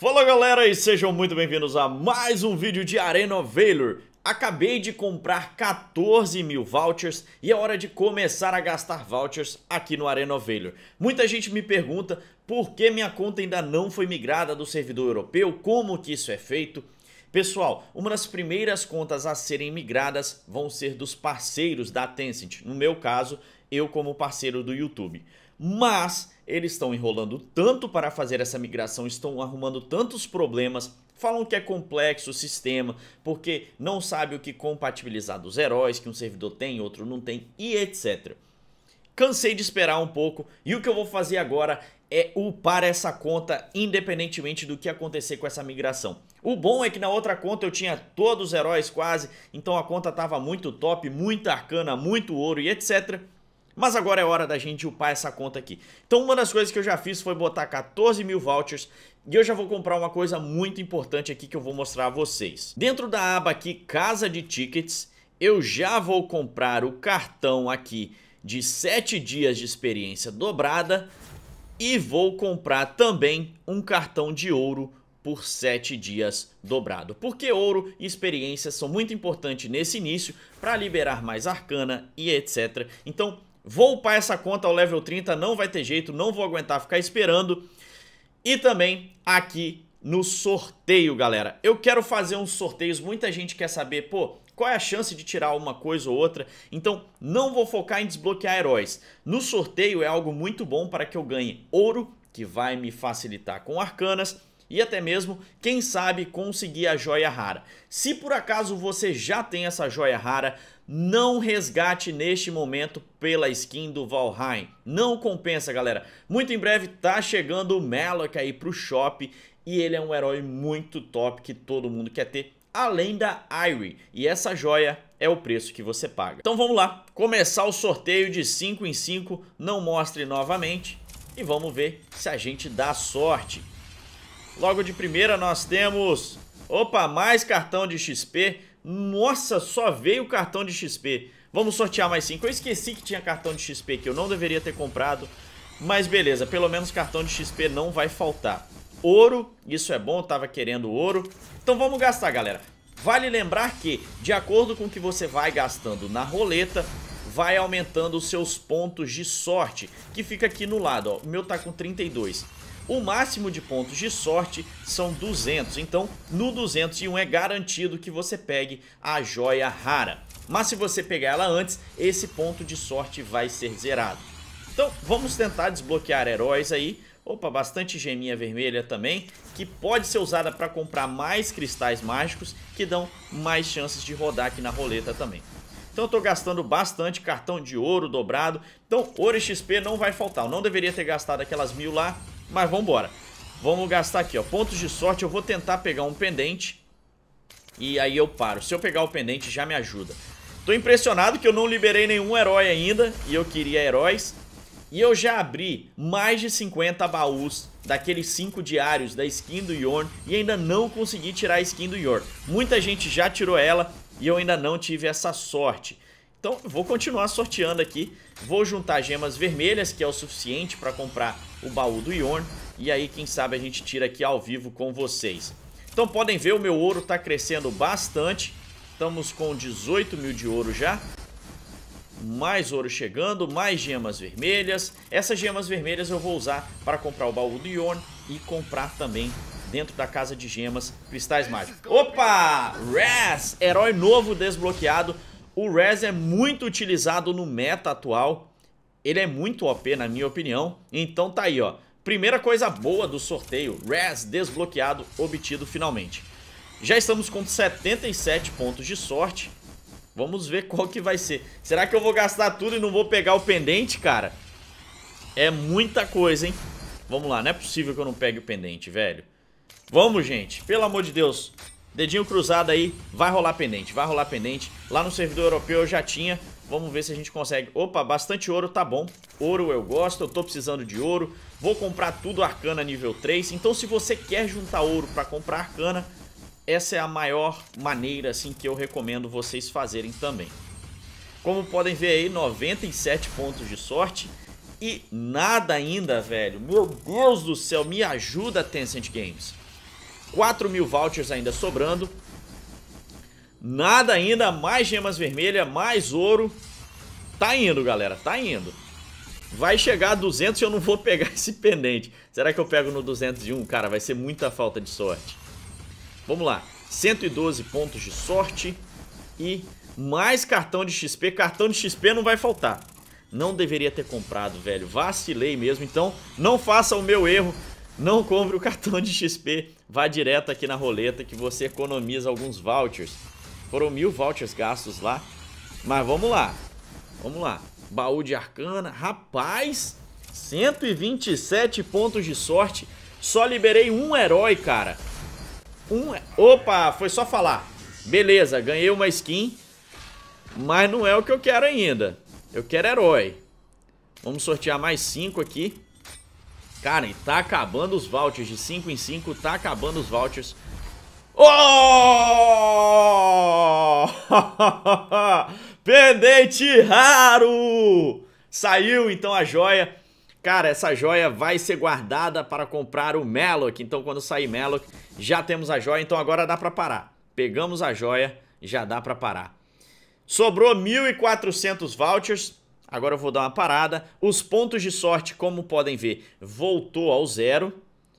Fala galera e sejam muito bem-vindos a mais um vídeo de Arena Valor. Acabei de comprar 14 mil vouchers e é hora de começar a gastar vouchers aqui no Arena Valor. Muita gente me pergunta por que minha conta ainda não foi migrada do servidor europeu, como que isso é feito. Pessoal, uma das primeiras contas a serem migradas vão ser dos parceiros da Tencent, no meu caso, eu como parceiro do YouTube mas eles estão enrolando tanto para fazer essa migração, estão arrumando tantos problemas, falam que é complexo o sistema, porque não sabe o que compatibilizar dos heróis, que um servidor tem, outro não tem, e etc. Cansei de esperar um pouco e o que eu vou fazer agora é upar essa conta independentemente do que acontecer com essa migração. O bom é que na outra conta eu tinha todos os heróis quase, então a conta estava muito top, muita arcana, muito ouro e etc. Mas agora é hora da gente upar essa conta aqui. Então uma das coisas que eu já fiz foi botar 14 mil vouchers e eu já vou comprar uma coisa muito importante aqui que eu vou mostrar a vocês. Dentro da aba aqui, Casa de Tickets, eu já vou comprar o cartão aqui de 7 dias de experiência dobrada e vou comprar também um cartão de ouro por 7 dias dobrado. Porque ouro e experiência são muito importantes nesse início para liberar mais arcana e etc. Então Vou upar essa conta ao level 30, não vai ter jeito, não vou aguentar ficar esperando. E também aqui no sorteio, galera. Eu quero fazer uns sorteios, muita gente quer saber, pô, qual é a chance de tirar uma coisa ou outra. Então, não vou focar em desbloquear heróis. No sorteio é algo muito bom para que eu ganhe ouro, que vai me facilitar com arcanas, e até mesmo, quem sabe, conseguir a joia rara. Se por acaso você já tem essa joia rara, não resgate neste momento pela skin do Valheim. Não compensa, galera. Muito em breve tá chegando o Malok aí pro shop e ele é um herói muito top que todo mundo quer ter, além da Irie. E essa joia é o preço que você paga. Então vamos lá, começar o sorteio de 5 em 5, não mostre novamente e vamos ver se a gente dá sorte. Logo de primeira nós temos... Opa, mais cartão de XP. Nossa, só veio o cartão de XP. Vamos sortear mais 5. Eu esqueci que tinha cartão de XP que eu não deveria ter comprado. Mas beleza, pelo menos cartão de XP não vai faltar. Ouro, isso é bom, tava querendo ouro. Então vamos gastar, galera. Vale lembrar que, de acordo com o que você vai gastando na roleta, vai aumentando os seus pontos de sorte, que fica aqui no lado, ó. O meu tá com 32. O máximo de pontos de sorte são 200, então no 201 é garantido que você pegue a joia rara. Mas se você pegar ela antes, esse ponto de sorte vai ser zerado. Então vamos tentar desbloquear heróis aí. Opa, bastante geminha vermelha também, que pode ser usada para comprar mais cristais mágicos, que dão mais chances de rodar aqui na roleta também. Então eu tô gastando bastante cartão de ouro dobrado. Então ouro XP não vai faltar. Eu não deveria ter gastado aquelas mil lá, mas vamos embora. Vamos gastar aqui, ó. Pontos de sorte, eu vou tentar pegar um pendente. E aí eu paro. Se eu pegar o pendente, já me ajuda. Tô impressionado que eu não liberei nenhum herói ainda. E eu queria heróis. E eu já abri mais de 50 baús daqueles 5 diários da skin do Yorn. E ainda não consegui tirar a skin do Yorn. Muita gente já tirou ela. E eu ainda não tive essa sorte. Então vou continuar sorteando aqui. Vou juntar gemas vermelhas, que é o suficiente para comprar o baú do Yorn. E aí, quem sabe, a gente tira aqui ao vivo com vocês. Então podem ver, o meu ouro está crescendo bastante. Estamos com 18 mil de ouro já. Mais ouro chegando, mais gemas vermelhas. Essas gemas vermelhas eu vou usar para comprar o baú do Yorn e comprar também dentro da casa de gemas cristais mágicos. Opa! Raz, herói novo desbloqueado. O Raz é muito utilizado no meta atual. Ele é muito OP, na minha opinião. Então tá aí, ó. Primeira coisa boa do sorteio. Raz desbloqueado, obtido finalmente. Já estamos com 77 pontos de sorte. Vamos ver qual que vai ser. Será que eu vou gastar tudo e não vou pegar o pendente, cara? É muita coisa, hein? Vamos lá, não é possível que eu não pegue o pendente, velho. Vamos, gente. Pelo amor de Deus. Dedinho cruzado aí, vai rolar pendente, vai rolar pendente. Lá no servidor europeu eu já tinha, vamos ver se a gente consegue. Opa, bastante ouro, tá bom. Ouro eu gosto, eu tô precisando de ouro. Vou comprar tudo arcana nível 3. Então se você quer juntar ouro pra comprar arcana, essa é a maior maneira assim que eu recomendo vocês fazerem também. Como podem ver aí, 97 pontos de sorte. E nada ainda, velho. Meu Deus do céu, me ajuda Tencent Games. 4 mil vouchers ainda sobrando. Nada ainda, mais gemas vermelhas, mais ouro. Tá indo, galera, tá indo. Vai chegar a 200 e eu não vou pegar esse pendente. Será que eu pego no 201? Cara, vai ser muita falta de sorte. Vamos lá. 112 pontos de sorte e mais cartão de XP. Cartão de XP não vai faltar. Não deveria ter comprado, velho. Vacilei mesmo. Então, não faça o meu erro. Não compre o cartão de XP. Vá direto aqui na roleta que você economiza alguns vouchers. Foram mil vouchers gastos lá. Mas vamos lá. Vamos lá. Baú de arcana. Rapaz, 127 pontos de sorte. Só liberei um herói, cara. Um... Opa, foi só falar. Beleza, ganhei uma skin. Mas não é o que eu quero ainda. Eu quero herói. Vamos sortear mais 5 aqui. E tá acabando os vouchers. De 5 em 5, tá acabando os vouchers. Oh! Pendente raro! Saiu então a joia. Cara, essa joia vai ser guardada para comprar o Melok. Então quando sair Melok, já temos a joia. Então agora dá para parar. Pegamos a joia, já dá para parar. Sobrou 1.400 vouchers. Agora eu vou dar uma parada. Os pontos de sorte, como podem ver, voltou ao zero.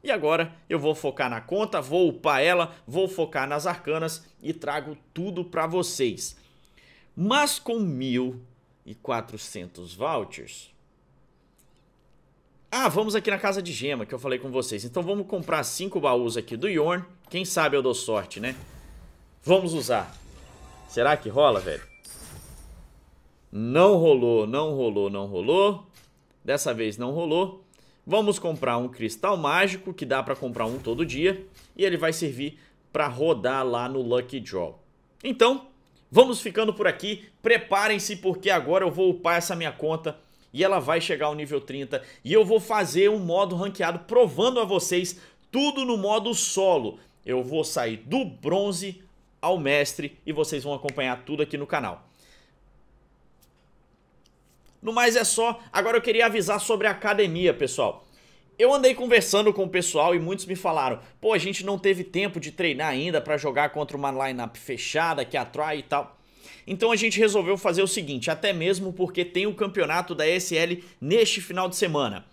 E agora eu vou focar na conta, vou upar ela, vou focar nas arcanas e trago tudo para vocês. Mas com 1.400 vouchers... Ah, vamos aqui na casa de gema que eu falei com vocês. Então vamos comprar 5 baús aqui do Yorn. Quem sabe eu dou sorte, né? Vamos usar. Será que rola, velho? Não rolou, não rolou, não rolou. Dessa vez não rolou. Vamos comprar um cristal mágico, que dá para comprar um todo dia. E ele vai servir para rodar lá no Lucky Draw. Então, Vamos ficando por aqui, preparem-se porque agora eu vou upar essa minha conta e ela vai chegar ao nível 30 e eu vou fazer um modo ranqueado provando a vocês tudo no modo solo. Eu vou sair do bronze ao mestre e vocês vão acompanhar tudo aqui no canal. No mais é só, agora eu queria avisar sobre a academia, pessoal. Eu andei conversando com o pessoal e muitos me falaram, pô, a gente não teve tempo de treinar ainda para jogar contra uma lineup fechada que atrai e tal. Então a gente resolveu fazer o seguinte, até mesmo porque tem o campeonato da ESL neste final de semana.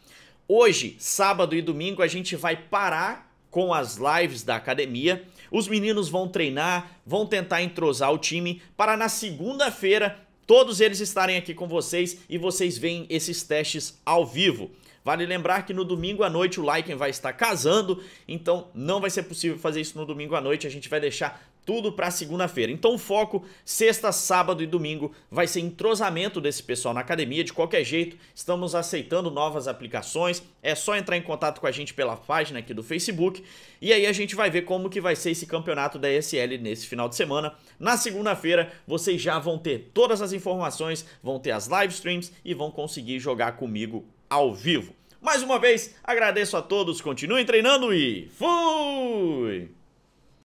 Hoje, sábado e domingo, a gente vai parar com as lives da academia. Os meninos vão treinar, vão tentar entrosar o time para na segunda-feira todos eles estarem aqui com vocês e vocês veem esses testes ao vivo. Vale lembrar que no domingo à noite o Lycan vai estar casando, então não vai ser possível fazer isso no domingo à noite, a gente vai deixar tudo para segunda-feira. Então o foco, sexta, sábado e domingo, vai ser entrosamento desse pessoal na academia. De qualquer jeito, estamos aceitando novas aplicações. É só entrar em contato com a gente pela página aqui do Facebook. E aí a gente vai ver como que vai ser esse campeonato da ESL nesse final de semana. Na segunda-feira, vocês já vão ter todas as informações, vão ter as live streams e vão conseguir jogar comigo ao vivo. Mais uma vez, agradeço a todos, continuem treinando e fui!